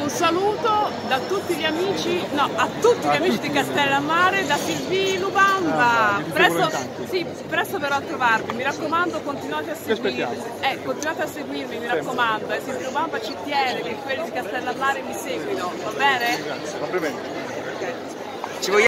Un saluto da tutti gli amici, no, a tutti gli amici di Castellammare, da Silvi Lubamba. Presto, sì, presto verrò a trovarvi, mi raccomando continuate a seguirmi. Eh, continuate a seguirmi, mi raccomando. Eh, Silvi Lubamba ci tiene che quelli di Castellammare mi seguino, va bene? Grazie, complimenti. Ci vogliamo